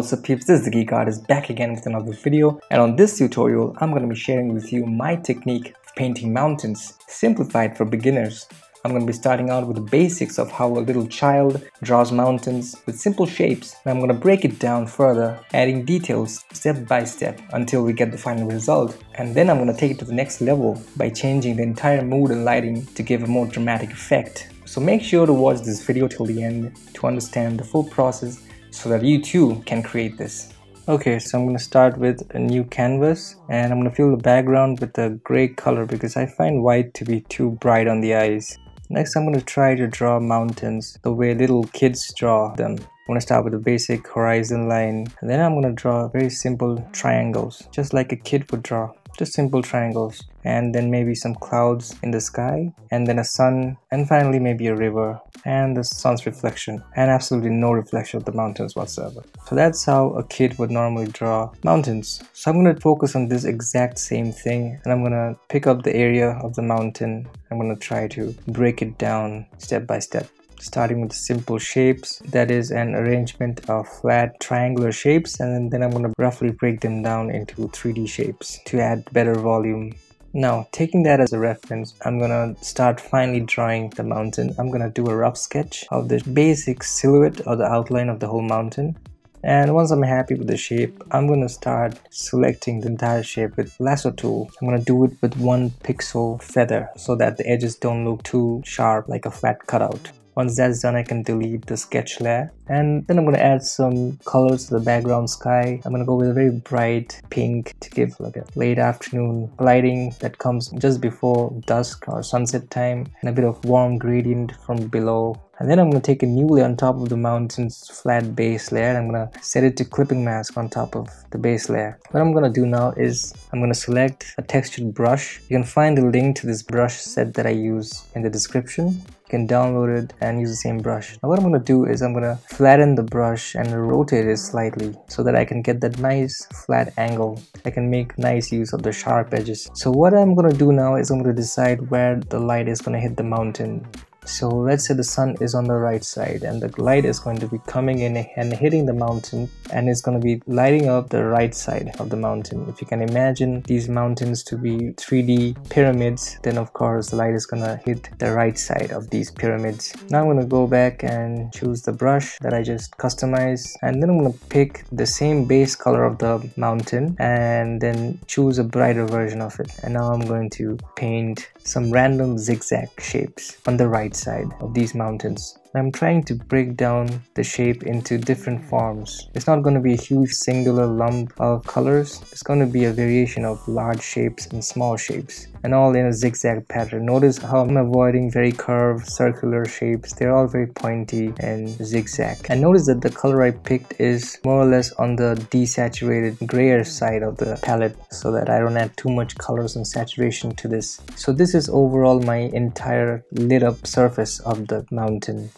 What's up peeps, this is the Geek Artist back again with another video and on this tutorial I'm going to be sharing with you my technique of painting mountains, simplified for beginners. I'm going to be starting out with the basics of how a little child draws mountains with simple shapes and I'm going to break it down further, adding details step by step until we get the final result. And then I'm going to take it to the next level by changing the entire mood and lighting to give a more dramatic effect. So make sure to watch this video till the end to understand the full process so that you too can create this. Okay, so I'm going to start with a new canvas and I'm going to fill the background with a gray color because I find white to be too bright on the eyes. Next, I'm going to try to draw mountains the way little kids draw them. I'm to start with a basic horizon line and then I'm going to draw very simple triangles just like a kid would draw just simple triangles. And then maybe some clouds in the sky. And then a sun. And finally maybe a river. And the sun's reflection. And absolutely no reflection of the mountains whatsoever. So that's how a kid would normally draw mountains. So i'm going to focus on this exact same thing. And i'm going to pick up the area of the mountain. I'm going to try to break it down step by step starting with simple shapes. That is an arrangement of flat triangular shapes and then I'm going to roughly break them down into 3D shapes to add better volume. Now taking that as a reference I'm gonna start finally drawing the mountain. I'm gonna do a rough sketch of the basic silhouette or the outline of the whole mountain. And once I'm happy with the shape I'm gonna start selecting the entire shape with lasso tool. I'm gonna do it with one pixel feather so that the edges don't look too sharp like a flat cutout once that's done, I can delete the sketch layer. And then I'm going to add some colors to the background sky. I'm going to go with a very bright pink to give like a late afternoon lighting that comes just before dusk or sunset time. And a bit of warm gradient from below and then I'm going to take a new layer on top of the mountain's flat base layer and I'm going to set it to clipping mask on top of the base layer. What I'm going to do now is I'm going to select a textured brush. You can find the link to this brush set that I use in the description. You can download it and use the same brush. Now what I'm going to do is I'm going to flatten the brush and rotate it slightly so that I can get that nice flat angle. I can make nice use of the sharp edges. So what I'm going to do now is I'm going to decide where the light is going to hit the mountain so let's say the sun is on the right side and the light is going to be coming in and hitting the mountain and it's going to be lighting up the right side of the mountain. If you can imagine these mountains to be 3d pyramids then of course the light is going to hit the right side of these pyramids. Now i'm going to go back and choose the brush that i just customized and then i'm going to pick the same base color of the mountain and then choose a brighter version of it. And now i'm going to paint some random zigzag shapes on the right side of these mountains. I'm trying to break down the shape into different forms. It's not going to be a huge singular lump of colors. It's going to be a variation of large shapes and small shapes and all in a zigzag pattern. Notice how I'm avoiding very curved circular shapes. They're all very pointy and zigzag. And notice that the color I picked is more or less on the desaturated grayer side of the palette so that I don't add too much colors and saturation to this. So this is overall my entire lit up surface of the mountain.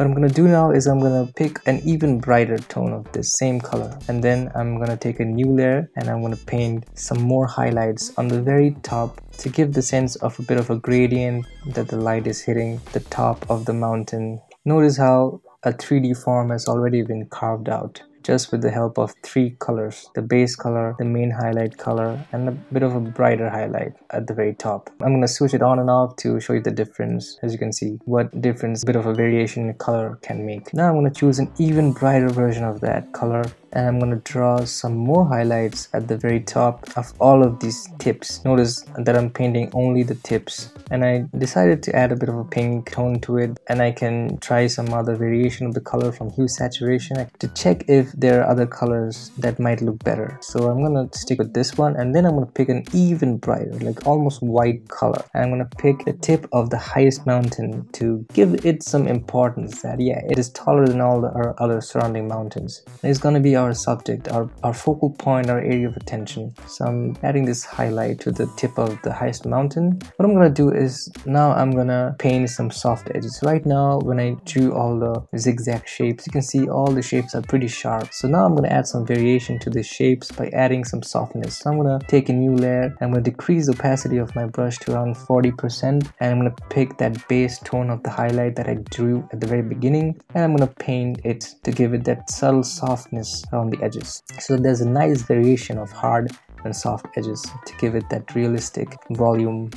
What I'm gonna do now is I'm gonna pick an even brighter tone of this same color and then I'm gonna take a new layer and I'm gonna paint some more highlights on the very top to give the sense of a bit of a gradient that the light is hitting the top of the mountain. Notice how a 3D form has already been carved out just with the help of three colors the base color the main highlight color and a bit of a brighter highlight at the very top. I'm going to switch it on and off to show you the difference. As you can see what difference a bit of a variation in color can make. Now i'm going to choose an even brighter version of that color and I'm going to draw some more highlights at the very top of all of these tips. Notice that I'm painting only the tips and I decided to add a bit of a pink tone to it and I can try some other variation of the color from hue saturation to check if there are other colors that might look better. So I'm going to stick with this one and then I'm going to pick an even brighter like almost white color and I'm going to pick the tip of the highest mountain to give it some importance that yeah it is taller than all the other surrounding mountains. It's going to be our subject, our, our focal point, our area of attention. So I'm adding this highlight to the tip of the highest mountain. What I'm gonna do is now I'm gonna paint some soft edges. Right now when I drew all the zigzag shapes, you can see all the shapes are pretty sharp. So now I'm gonna add some variation to the shapes by adding some softness. So I'm gonna take a new layer, I'm gonna decrease the opacity of my brush to around 40% and I'm gonna pick that base tone of the highlight that I drew at the very beginning and I'm gonna paint it to give it that subtle softness around the edges. So there's a nice variation of hard and soft edges to give it that realistic volume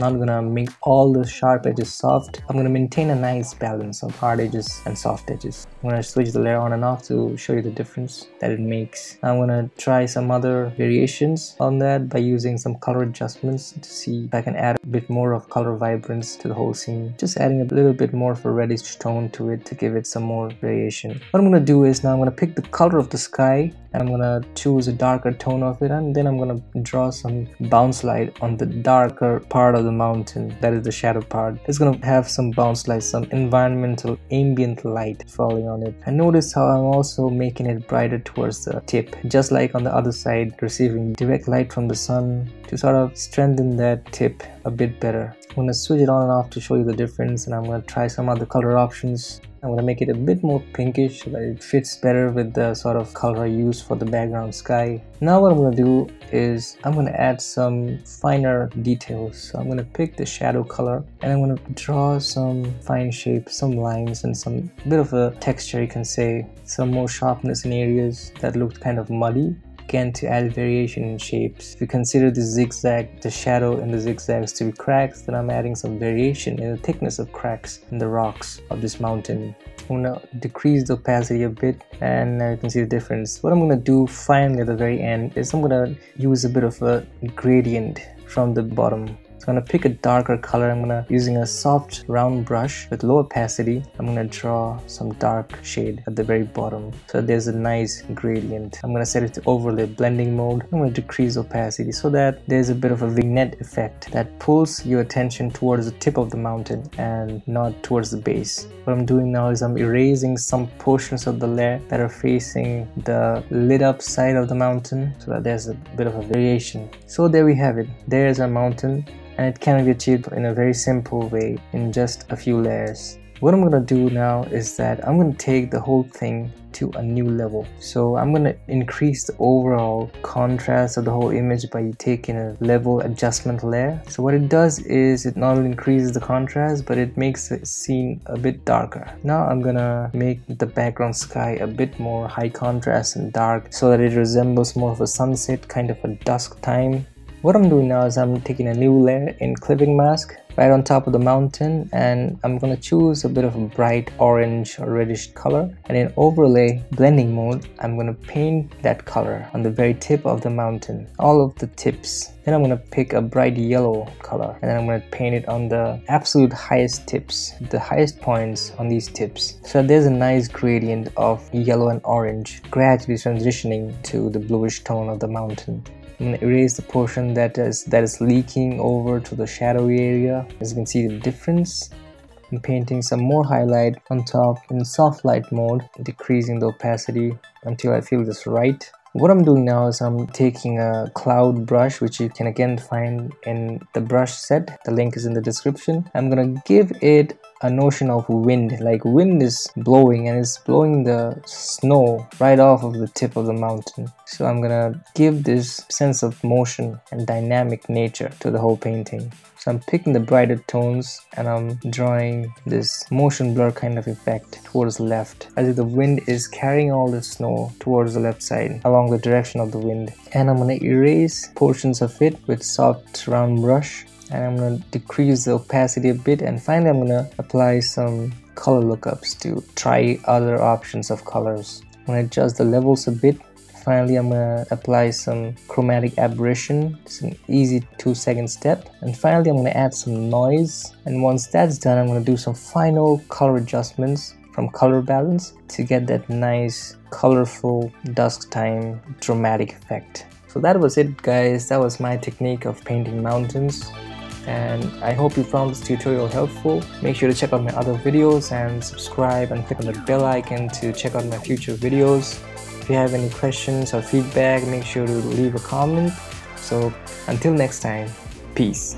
not gonna make all the sharp edges soft. I'm gonna maintain a nice balance of hard edges and soft edges. I'm gonna switch the layer on and off to show you the difference that it makes. I'm gonna try some other variations on that by using some color adjustments to see if i can add a bit more of color vibrance to the whole scene. Just adding a little bit more of a reddish tone to it to give it some more variation. What i'm gonna do is now i'm gonna pick the color of the sky and I'm gonna choose a darker tone of it and then I'm gonna draw some bounce light on the darker part of the mountain that is the shadow part. It's gonna have some bounce light some environmental ambient light falling on it. And notice how I'm also making it brighter towards the tip just like on the other side receiving direct light from the sun to sort of strengthen that tip a bit better I'm gonna switch it on and off to show you the difference and I'm gonna try some other color options I'm going to make it a bit more pinkish so that it fits better with the sort of color I use for the background sky. Now what I'm going to do is I'm going to add some finer details. So I'm going to pick the shadow color and I'm going to draw some fine shapes, some lines and some bit of a texture you can say. Some more sharpness in areas that looked kind of muddy again to add variation in shapes. If you consider the zigzag, the shadow in the zigzags to be cracks, then I'm adding some variation in the thickness of cracks in the rocks of this mountain. I'm gonna decrease the opacity a bit and now you can see the difference. What I'm gonna do finally at the very end is I'm gonna use a bit of a gradient from the bottom so I'm gonna pick a darker color. I'm gonna using a soft round brush with low opacity. I'm gonna draw some dark shade at the very bottom. So there's a nice gradient. I'm gonna set it to overlay blending mode. I'm gonna decrease opacity so that there's a bit of a vignette effect that pulls your attention towards the tip of the mountain and not towards the base. What I'm doing now is I'm erasing some portions of the layer that are facing the lit up side of the mountain so that there's a bit of a variation. So there we have it. There's a mountain and it can be achieved in a very simple way in just a few layers. What I'm gonna do now is that I'm gonna take the whole thing to a new level. So I'm gonna increase the overall contrast of the whole image by taking a level adjustment layer. So what it does is it not only increases the contrast but it makes the scene a bit darker. Now I'm gonna make the background sky a bit more high contrast and dark so that it resembles more of a sunset kind of a dusk time what I'm doing now is I'm taking a new layer in clipping mask right on top of the mountain and I'm gonna choose a bit of a bright orange or reddish color. And in overlay blending mode I'm gonna paint that color on the very tip of the mountain all of the tips. Then I'm gonna pick a bright yellow color and then I'm gonna paint it on the absolute highest tips the highest points on these tips. So there's a nice gradient of yellow and orange gradually transitioning to the bluish tone of the mountain erase the portion that is that is leaking over to the shadowy area. As you can see the difference I'm painting some more highlight on top in soft light mode decreasing the opacity until I feel this right. What I'm doing now is I'm taking a cloud brush which you can again find in the brush set. The link is in the description. I'm gonna give it a notion of wind. Like wind is blowing and it's blowing the snow right off of the tip of the mountain. So i'm gonna give this sense of motion and dynamic nature to the whole painting. So i'm picking the brighter tones and i'm drawing this motion blur kind of effect towards the left as if the wind is carrying all the snow towards the left side along the direction of the wind. And i'm gonna erase portions of it with soft round brush and I'm going to decrease the opacity a bit and finally I'm going to apply some color lookups to try other options of colors. I'm going to adjust the levels a bit. Finally, I'm going to apply some chromatic aberration. It's an easy two second step. And finally, I'm going to add some noise. And once that's done, I'm going to do some final color adjustments from color balance to get that nice colorful dusk time dramatic effect. So that was it guys, that was my technique of painting mountains and I hope you found this tutorial helpful. Make sure to check out my other videos and subscribe and click on the bell icon to check out my future videos. If you have any questions or feedback make sure to leave a comment so until next time peace